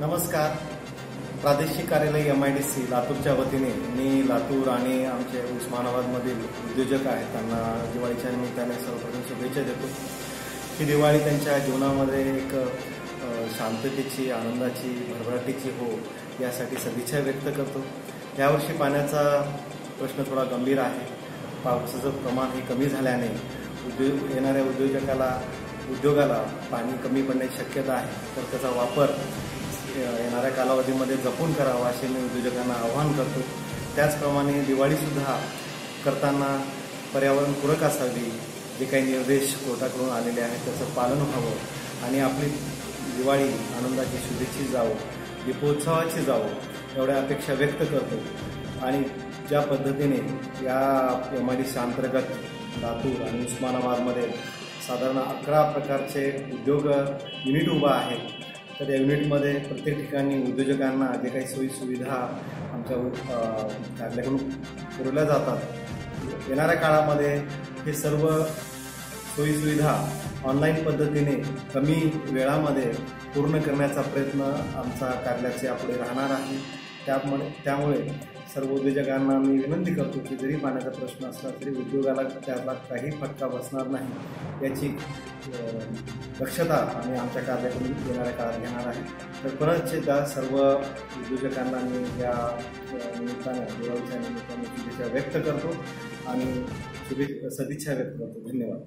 नमस्कार. प्रादेशिक कार्यालय एम आय डी सी लातूरच्या वतीने मी लातूर आणि आमचे उस्मानाबादमधील उद्योजक आहेत. त्यांना दिवाळीच्या निमित्ताने सर्वप्रथम शुभेच्छा देतो. ही दिवाळी त्यांच्या जीवनामध्ये एक शांततेची आनंदाची भरभराटीची हो यासाठी सदिच्छा व्यक्त करतो. यावर्षी पाण्याचा प्रश्न थोडा गंभीर आहे. पावसाचं प्रमाण हे कमी झाल्याने उद्योग येणाऱ्या उद्योजकाला उद्योगाला पाणी कमी पडण्याची शक्यता आहे. तर त्याचा वापर येणाऱ्या कालावधीमध्ये जपून करावा असे मी उद्योजकांना आवाहन करतो. त्याचप्रमाणे दिवाळीसुद्धा करताना पर्यावरणपूरक असावी जे काही निर्देश कोर्टाकडून आलेले आहेत त्याचं पालन व्हावं आणि आपली दिवाळी आनंदाची शुभेच्छी जावं दीपोत्सवाची जावं एवढ्या अपेक्षा व्यक्त करतो. आणि ज्या पद्धतीने या एम आय डी सी अंतर्गत लातूर आणि उस्मानाबादमध्ये साधारण अकरा प्रकारचे उद्योग युनिट उभा आहेत तर या युनिटमध्ये प्रत्येक ठिकाणी उद्योजकांना जे काही सोयीसुविधा आमच्या अ, कार्यालयाकडून पुरवल्या जातात. येणाऱ्या काळामध्ये हे सर्व सोयीसुविधा ऑनलाईन पद्धतीने कमी वेळामध्ये पूर्ण करण्याचा प्रयत्न आमचा कार्यालयाचे आपले राहणार आहे. त्यामुळे त्यामुळे सर्व उद्योजकांना मी विनंती करतो की जरी पाण्याचा प्रश्न असला तरी उद्योगाला त्याला काही फटका बसणार नाही. याची दक्षता आणि आमच्या कार्याकडून येणाऱ्या काळात घेणार आहे. तर परत एकदा सर्व उद्योजकांना मी या अ, निमित्ताने दिवाळीच्या निमित्ताने शुभेच्छा व्यक्त करतो आणि शुभे सदिच्छा व्यक्त करतो. धन्यवाद.